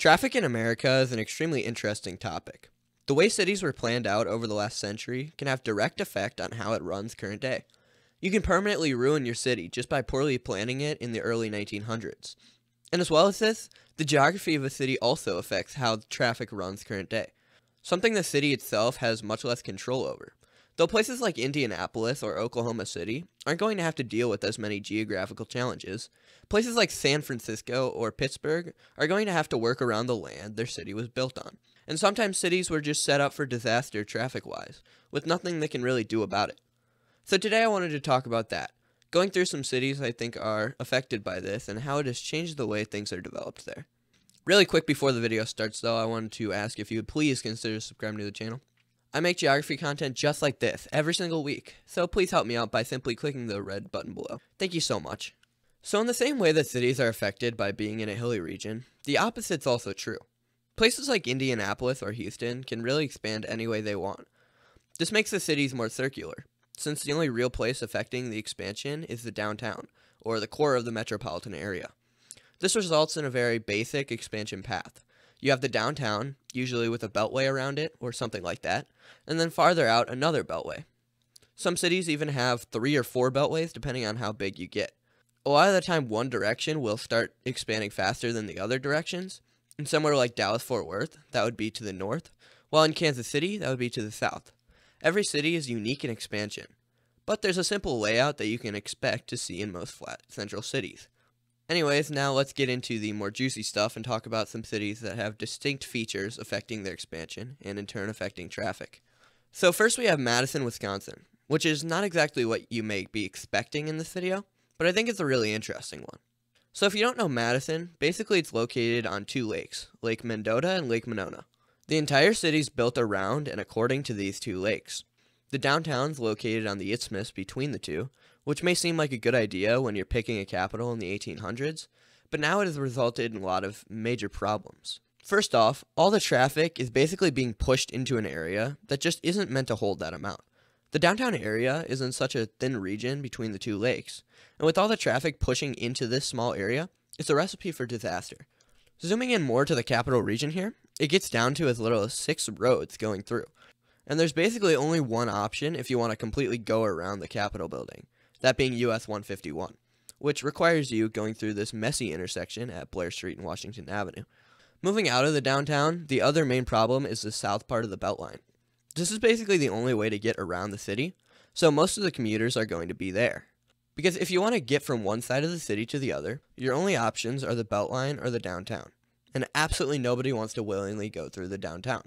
Traffic in America is an extremely interesting topic. The way cities were planned out over the last century can have direct effect on how it runs current day. You can permanently ruin your city just by poorly planning it in the early 1900s. And as well as this, the geography of a city also affects how traffic runs current day, something the city itself has much less control over. Though places like Indianapolis or Oklahoma City aren't going to have to deal with as many geographical challenges, places like San Francisco or Pittsburgh are going to have to work around the land their city was built on. And sometimes cities were just set up for disaster traffic wise, with nothing they can really do about it. So today I wanted to talk about that, going through some cities I think are affected by this and how it has changed the way things are developed there. Really quick before the video starts though, I wanted to ask if you would please consider subscribing to the channel. I make geography content just like this every single week, so please help me out by simply clicking the red button below. Thank you so much. So in the same way that cities are affected by being in a hilly region, the opposite's also true. Places like Indianapolis or Houston can really expand any way they want. This makes the cities more circular, since the only real place affecting the expansion is the downtown, or the core of the metropolitan area. This results in a very basic expansion path, you have the downtown, usually with a beltway around it or something like that, and then farther out another beltway. Some cities even have three or four beltways depending on how big you get. A lot of the time, one direction will start expanding faster than the other directions. And somewhere like Dallas Fort Worth, that would be to the north, while in Kansas City, that would be to the south. Every city is unique in expansion, but there's a simple layout that you can expect to see in most flat central cities. Anyways, now let's get into the more juicy stuff and talk about some cities that have distinct features affecting their expansion and in turn affecting traffic. So first we have Madison, Wisconsin, which is not exactly what you may be expecting in this video, but I think it's a really interesting one. So if you don't know Madison, basically it's located on two lakes, Lake Mendota and Lake Monona. The entire city is built around and according to these two lakes. The downtown's located on the isthmus between the two, which may seem like a good idea when you're picking a capital in the 1800s, but now it has resulted in a lot of major problems. First off, all the traffic is basically being pushed into an area that just isn't meant to hold that amount. The downtown area is in such a thin region between the two lakes, and with all the traffic pushing into this small area, it's a recipe for disaster. Zooming in more to the capital region here, it gets down to as little as six roads going through. And there's basically only one option if you want to completely go around the Capitol building that being US 151, which requires you going through this messy intersection at Blair Street and Washington Avenue. Moving out of the downtown, the other main problem is the south part of the Beltline. This is basically the only way to get around the city, so most of the commuters are going to be there. Because if you want to get from one side of the city to the other, your only options are the Beltline or the downtown. And absolutely nobody wants to willingly go through the downtown.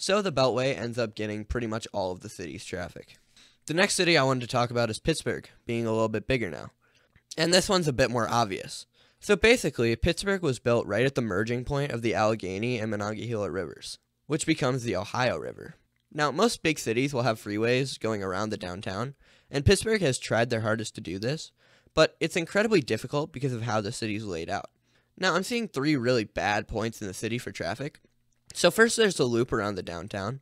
So the Beltway ends up getting pretty much all of the city's traffic. The next city I wanted to talk about is Pittsburgh, being a little bit bigger now. And this one's a bit more obvious. So basically, Pittsburgh was built right at the merging point of the Allegheny and Monongahela rivers, which becomes the Ohio River. Now, most big cities will have freeways going around the downtown, and Pittsburgh has tried their hardest to do this, but it's incredibly difficult because of how the city's laid out. Now, I'm seeing three really bad points in the city for traffic. So first there's the loop around the downtown,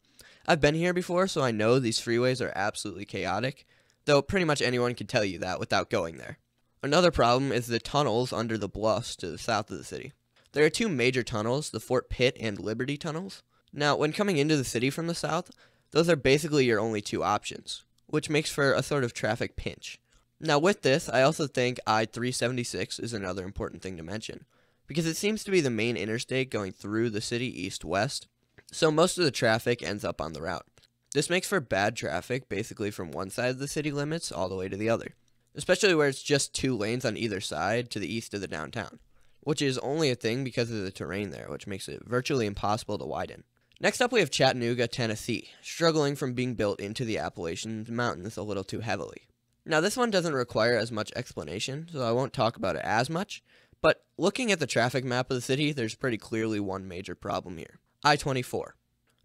I've been here before, so I know these freeways are absolutely chaotic, though pretty much anyone can tell you that without going there. Another problem is the tunnels under the bluffs to the south of the city. There are two major tunnels, the Fort Pitt and Liberty tunnels. Now, when coming into the city from the south, those are basically your only two options, which makes for a sort of traffic pinch. Now, with this, I also think I 376 is another important thing to mention, because it seems to be the main interstate going through the city east west, so most of the traffic ends up on the route. This makes for bad traffic basically from one side of the city limits all the way to the other, especially where it's just two lanes on either side to the east of the downtown, which is only a thing because of the terrain there, which makes it virtually impossible to widen. Next up, we have Chattanooga, Tennessee, struggling from being built into the Appalachian Mountains a little too heavily. Now, this one doesn't require as much explanation, so I won't talk about it as much, but looking at the traffic map of the city, there's pretty clearly one major problem here. I 24.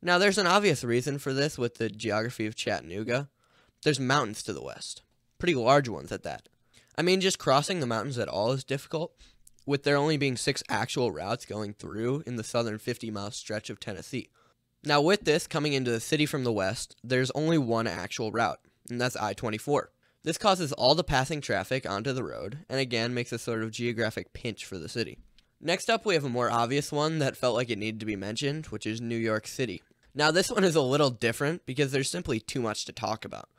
Now, there's an obvious reason for this with the geography of Chattanooga. There's mountains to the west, pretty large ones at that. I mean, just crossing the mountains at all is difficult, with there only being six actual routes going through in the southern 50 mile stretch of Tennessee. Now, with this coming into the city from the west, there's only one actual route, and that's I 24. This causes all the passing traffic onto the road, and again makes a sort of geographic pinch for the city. Next up, we have a more obvious one that felt like it needed to be mentioned, which is New York City. Now, this one is a little different because there's simply too much to talk about.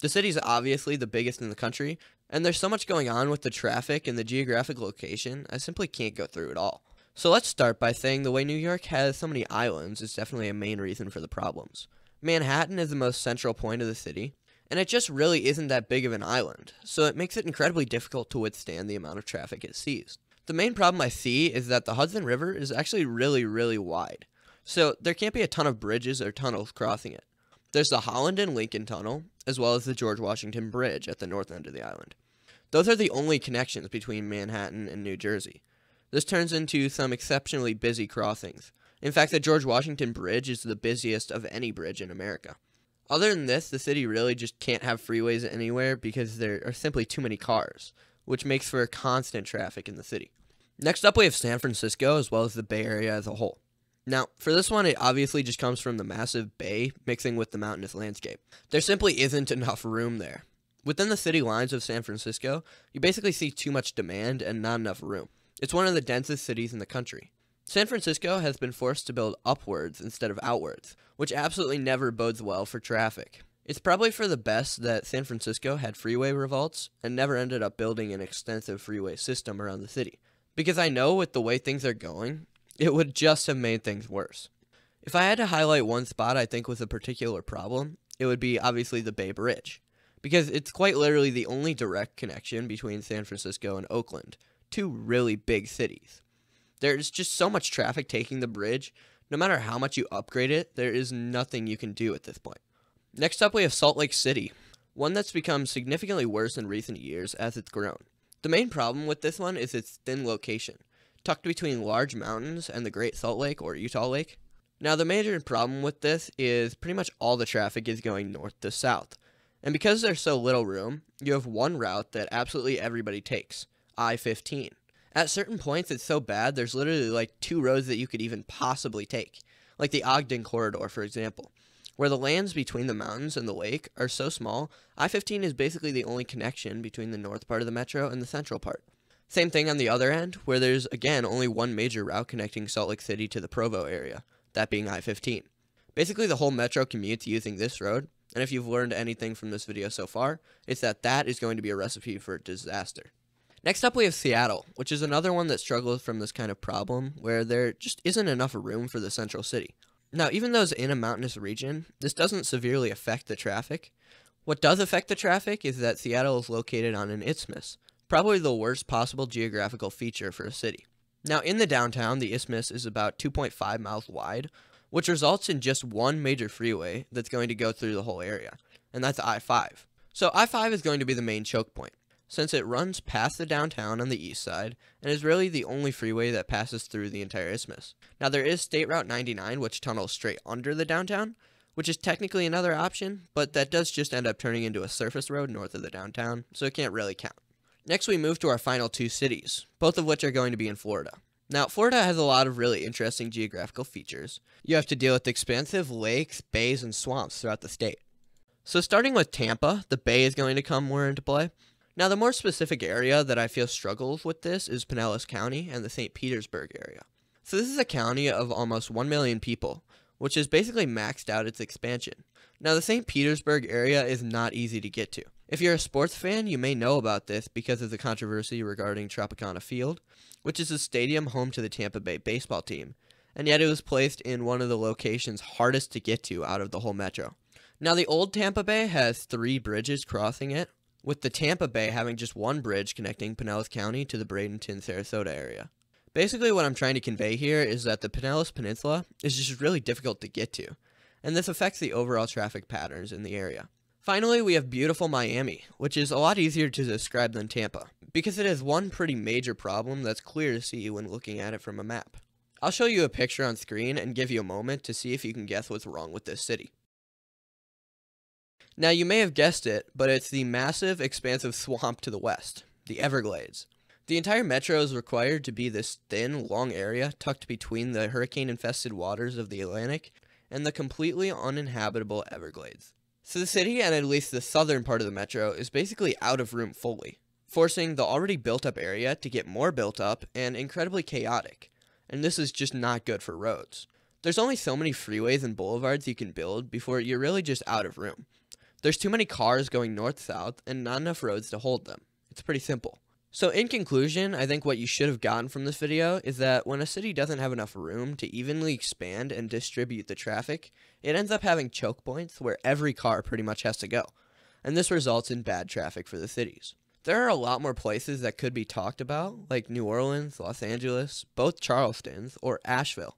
The city is obviously the biggest in the country, and there's so much going on with the traffic and the geographic location, I simply can't go through it all. So let's start by saying the way New York has so many islands is definitely a main reason for the problems. Manhattan is the most central point of the city, and it just really isn't that big of an island, so it makes it incredibly difficult to withstand the amount of traffic it sees. The main problem I see is that the Hudson River is actually really, really wide. So there can't be a ton of bridges or tunnels crossing it. There's the Holland and Lincoln Tunnel, as well as the George Washington Bridge at the north end of the island. Those are the only connections between Manhattan and New Jersey. This turns into some exceptionally busy crossings. In fact, the George Washington Bridge is the busiest of any bridge in America. Other than this, the city really just can't have freeways anywhere because there are simply too many cars, which makes for constant traffic in the city. Next up, we have San Francisco as well as the Bay Area as a whole. Now, for this one, it obviously just comes from the massive bay mixing with the mountainous landscape. There simply isn't enough room there. Within the city lines of San Francisco, you basically see too much demand and not enough room. It's one of the densest cities in the country. San Francisco has been forced to build upwards instead of outwards, which absolutely never bodes well for traffic. It's probably for the best that San Francisco had freeway revolts and never ended up building an extensive freeway system around the city. Because I know with the way things are going, it would just have made things worse. If I had to highlight one spot I think was a particular problem, it would be obviously the Bay Bridge. Because it's quite literally the only direct connection between San Francisco and Oakland, two really big cities. There's just so much traffic taking the bridge, no matter how much you upgrade it, there is nothing you can do at this point. Next up, we have Salt Lake City, one that's become significantly worse in recent years as it's grown. The main problem with this one is its thin location, tucked between large mountains and the Great Salt Lake or Utah Lake. Now, the major problem with this is pretty much all the traffic is going north to south. And because there's so little room, you have one route that absolutely everybody takes I 15. At certain points, it's so bad, there's literally like two roads that you could even possibly take, like the Ogden Corridor, for example where the lands between the mountains and the lake are so small, I 15 is basically the only connection between the north part of the metro and the central part. Same thing on the other end, where there's again only one major route connecting Salt Lake City to the Provo area, that being I 15. Basically, the whole metro commutes using this road, and if you've learned anything from this video so far, it's that that is going to be a recipe for disaster. Next up, we have Seattle, which is another one that struggles from this kind of problem where there just isn't enough room for the central city. Now, even though it's in a mountainous region, this doesn't severely affect the traffic. What does affect the traffic is that Seattle is located on an isthmus, probably the worst possible geographical feature for a city. Now, in the downtown, the isthmus is about 2.5 miles wide, which results in just one major freeway that's going to go through the whole area, and that's I 5. So, I 5 is going to be the main choke point since it runs past the downtown on the east side and is really the only freeway that passes through the entire isthmus. Now, there is State Route 99, which tunnels straight under the downtown, which is technically another option, but that does just end up turning into a surface road north of the downtown, so it can't really count. Next, we move to our final two cities, both of which are going to be in Florida. Now, Florida has a lot of really interesting geographical features. You have to deal with expansive lakes, bays, and swamps throughout the state. So, starting with Tampa, the bay is going to come more into play. Now, the more specific area that I feel struggles with this is Pinellas County and the St. Petersburg area. So, this is a county of almost 1 million people, which has basically maxed out its expansion. Now, the St. Petersburg area is not easy to get to. If you're a sports fan, you may know about this because of the controversy regarding Tropicana Field, which is a stadium home to the Tampa Bay baseball team, and yet it was placed in one of the locations hardest to get to out of the whole metro. Now, the old Tampa Bay has three bridges crossing it, with the Tampa Bay having just one bridge connecting Pinellas County to the Bradenton, Sarasota area. Basically, what I'm trying to convey here is that the Pinellas Peninsula is just really difficult to get to, and this affects the overall traffic patterns in the area. Finally, we have beautiful Miami, which is a lot easier to describe than Tampa, because it has one pretty major problem that's clear to see when looking at it from a map. I'll show you a picture on screen and give you a moment to see if you can guess what's wrong with this city. Now, you may have guessed it, but it's the massive, expansive swamp to the west, the Everglades. The entire metro is required to be this thin, long area tucked between the hurricane infested waters of the Atlantic and the completely uninhabitable Everglades. So, the city, and at least the southern part of the metro, is basically out of room fully. forcing the already built up area to get more built up and incredibly chaotic. And this is just not good for roads. There's only so many freeways and boulevards you can build before you're really just out of room. There's too many cars going north south and not enough roads to hold them. It's pretty simple. So, in conclusion, I think what you should have gotten from this video is that when a city doesn't have enough room to evenly expand and distribute the traffic, it ends up having choke points where every car pretty much has to go. And this results in bad traffic for the cities. There are a lot more places that could be talked about, like New Orleans, Los Angeles, both Charlestons, or Asheville.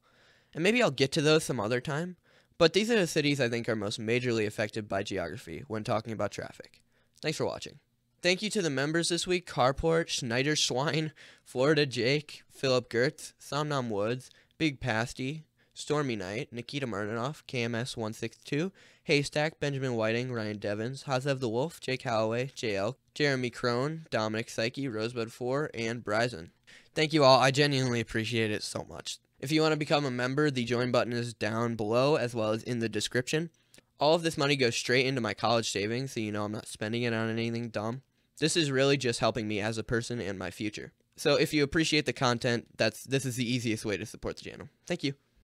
And maybe I'll get to those some other time, but these are the cities I think are most majorly affected by geography when talking about traffic. Thanks for watching. Thank you to the members this week Carport, Schneider Schwein, Florida Jake, Philip Gertz, Somnam Woods, Big Pasty, Stormy Night, Nikita Murnoff, KMS 162, Haystack, Benjamin Whiting, Ryan Devins, Hazev the Wolf, Jake Holloway, JL, Jeremy Crone, Dominic Psyche, Rosebud 4, and Bryson. Thank you all. I genuinely appreciate it so much. If you want to become a member, the join button is down below as well as in the description. All of this money goes straight into my college savings, so you know I'm not spending it on anything dumb. This is really just helping me as a person and my future. So if you appreciate the content, that's this is the easiest way to support the channel. Thank you.